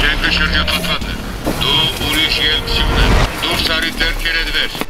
Şen düşürücü tutmadı. Doğu Uluşiyel Kısımlar. Dur sarı terk edilmez.